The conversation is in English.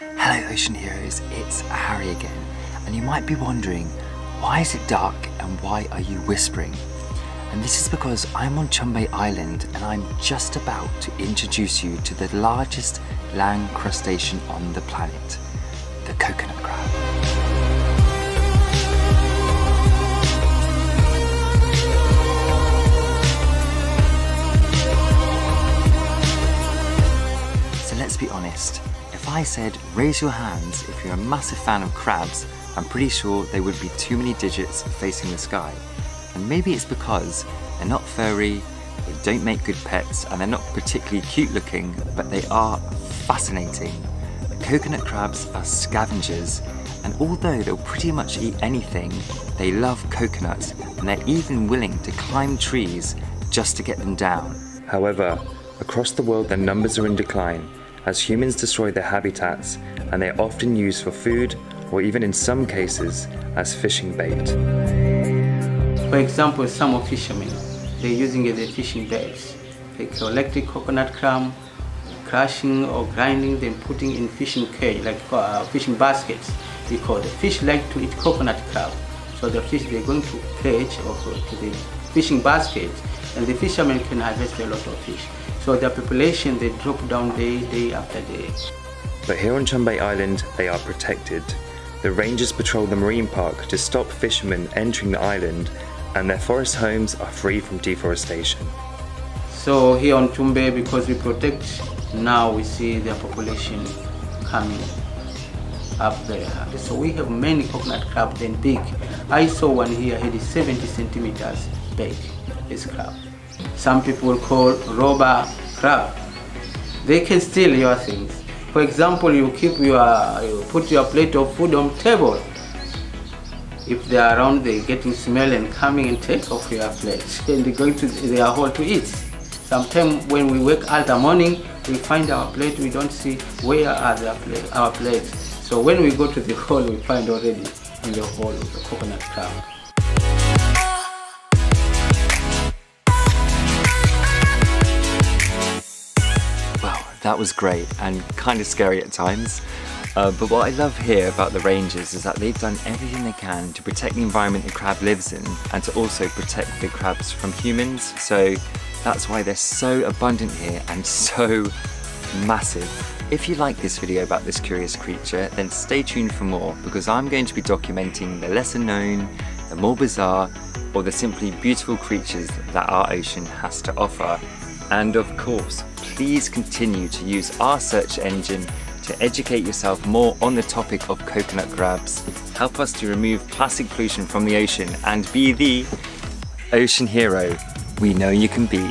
Hello OceanHeroes, it's Harry again and you might be wondering why is it dark and why are you whispering? And this is because I'm on Chumbe Island and I'm just about to introduce you to the largest land crustacean on the planet, the coconut crab. So let's be honest, I said raise your hands if you're a massive fan of crabs, I'm pretty sure there would be too many digits facing the sky. And maybe it's because they're not furry, they don't make good pets, and they're not particularly cute looking, but they are fascinating. Coconut crabs are scavengers, and although they'll pretty much eat anything, they love coconuts, and they're even willing to climb trees just to get them down. However, across the world their numbers are in decline as humans destroy their habitats and they're often used for food or even in some cases as fishing bait. For example, some fishermen, they're using the fishing beds. They collect the coconut crumb, crushing or grinding them, putting in fishing cage, like uh, fishing baskets. Because the fish like to eat coconut crab. So the fish, they're going to cage or to the fishing basket, and the fishermen can harvest a lot of fish. So their population, they drop down day, day after day. But here on Chumbe Island, they are protected. The rangers patrol the marine park to stop fishermen entering the island and their forest homes are free from deforestation. So here on Chumbe, because we protect, now we see their population coming up there. So we have many coconut crab, then big. I saw one here, it is 70 centimeters big, this crab. Some people call robber crab. They can steal your things. For example, you keep your, you put your plate of food on table. If they are around, they getting smell and coming and take off your plate and they going to their hole to eat. Sometimes when we wake up the morning, we find our plate, we don't see where are their our plates. So when we go to the hole, we find already in the hole the coconut crab. That was great and kind of scary at times. Uh, but what I love here about the Rangers is that they've done everything they can to protect the environment the crab lives in and to also protect the crabs from humans. So that's why they're so abundant here and so massive. If you like this video about this curious creature, then stay tuned for more because I'm going to be documenting the lesser known, the more bizarre, or the simply beautiful creatures that our ocean has to offer. And of course, please continue to use our search engine to educate yourself more on the topic of coconut crabs. Help us to remove plastic pollution from the ocean and be the ocean hero we know you can be.